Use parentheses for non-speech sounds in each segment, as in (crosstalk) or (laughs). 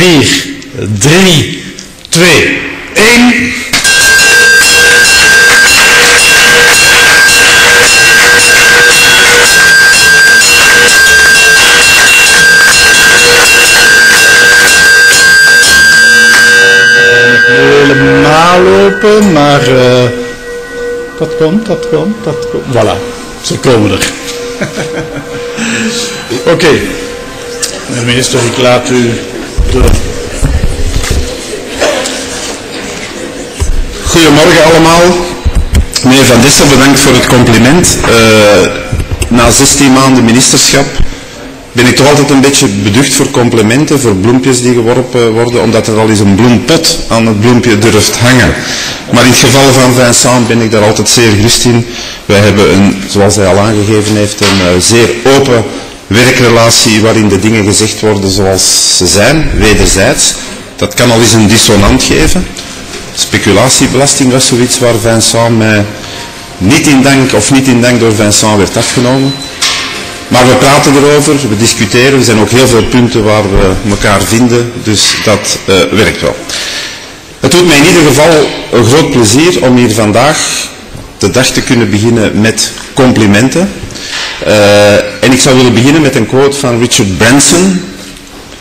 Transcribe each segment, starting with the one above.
4, 3, 2, 1. helemaal open, maar uh, dat komt, dat komt, dat komt. Voilà, ze komen er. (laughs) Oké, okay. meneer minister, ik laat u. Goedemorgen allemaal. Meneer Van Dissel, bedankt voor het compliment. Uh, na 16 maanden ministerschap ben ik toch altijd een beetje beducht voor complimenten, voor bloempjes die geworpen worden, omdat er al eens een bloempot aan het bloempje durft hangen. Maar in het geval van Vincent ben ik daar altijd zeer gerust in. Wij hebben een, zoals hij al aangegeven heeft, een uh, zeer open werkrelatie waarin de dingen gezegd worden zoals ze zijn, wederzijds. Dat kan al eens een dissonant geven. Speculatiebelasting was zoiets waar Vincent mij niet in dank, of niet in dank door Vincent werd afgenomen. Maar we praten erover, we discussiëren, er zijn ook heel veel punten waar we elkaar vinden, dus dat uh, werkt wel. Het doet mij in ieder geval een groot plezier om hier vandaag de dag te kunnen beginnen met complimenten. Uh, en ik zou willen beginnen met een quote van Richard Branson.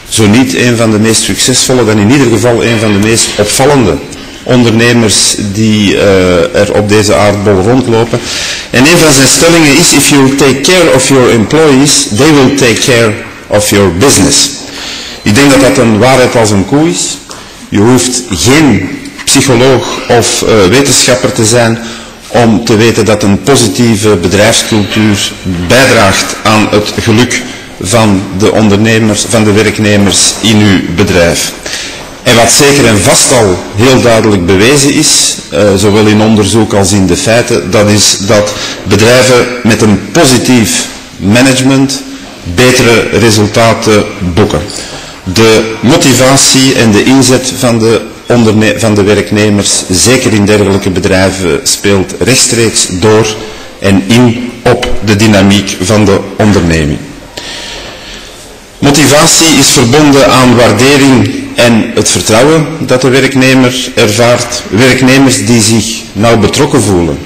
Zo niet een van de meest succesvolle, dan in ieder geval een van de meest opvallende ondernemers die uh, er op deze aardbol rondlopen. En een van zijn stellingen is, if you take care of your employees, they will take care of your business. Ik denk dat dat een waarheid als een koe is. Je hoeft geen psycholoog of uh, wetenschapper te zijn om te weten dat een positieve bedrijfscultuur bijdraagt aan het geluk van de ondernemers, van de werknemers in uw bedrijf. En wat zeker en vast al heel duidelijk bewezen is, uh, zowel in onderzoek als in de feiten, dat is dat bedrijven met een positief management betere resultaten boeken. De motivatie en de inzet van de, van de werknemers, zeker in dergelijke bedrijven, speelt rechtstreeks door en in op de dynamiek van de onderneming. Motivatie is verbonden aan waardering en het vertrouwen dat de werknemer ervaart. Werknemers die zich nauw betrokken voelen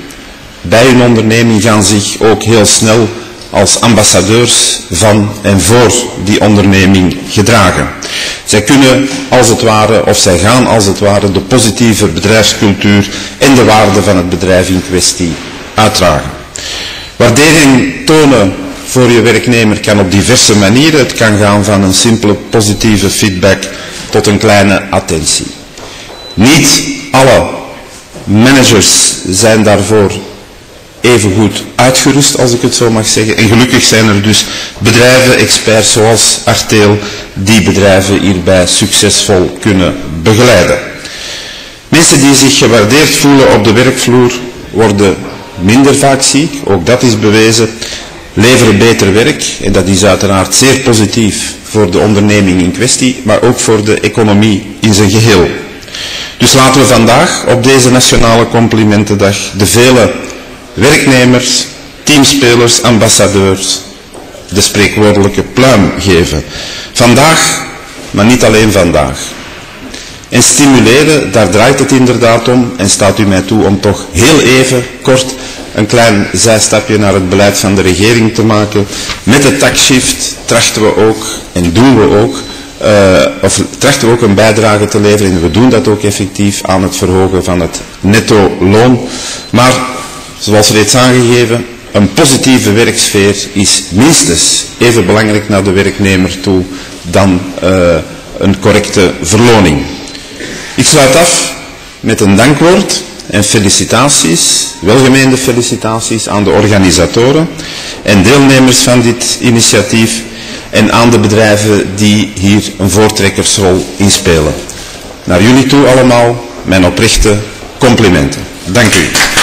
bij hun onderneming gaan zich ook heel snel als ambassadeurs van en voor die onderneming gedragen. Zij kunnen als het ware, of zij gaan als het ware, de positieve bedrijfscultuur en de waarde van het bedrijf in kwestie uitdragen. Waardering tonen voor je werknemer kan op diverse manieren. Het kan gaan van een simpele positieve feedback tot een kleine attentie. Niet alle managers zijn daarvoor even goed uitgerust, als ik het zo mag zeggen. En gelukkig zijn er dus bedrijven, experts zoals Arteel, die bedrijven hierbij succesvol kunnen begeleiden. Mensen die zich gewaardeerd voelen op de werkvloer worden minder vaak ziek, ook dat is bewezen leveren beter werk en dat is uiteraard zeer positief voor de onderneming in kwestie, maar ook voor de economie in zijn geheel. Dus laten we vandaag op deze Nationale Complimentendag de vele werknemers, teamspelers, ambassadeurs de spreekwoordelijke pluim geven. Vandaag, maar niet alleen vandaag. En stimuleren, daar draait het inderdaad om en staat u mij toe om toch heel even kort een klein zijstapje naar het beleid van de regering te maken. Met de taxshift trachten we ook, en doen we ook, uh, of trachten we ook een bijdrage te leveren, en we doen dat ook effectief, aan het verhogen van het netto loon. Maar, zoals reeds aangegeven, een positieve werksfeer is minstens even belangrijk naar de werknemer toe dan uh, een correcte verloning. Ik sluit af met een dankwoord en felicitaties, welgemeende felicitaties aan de organisatoren en deelnemers van dit initiatief en aan de bedrijven die hier een voortrekkersrol in spelen. Naar jullie toe allemaal mijn oprechte complimenten. Dank u.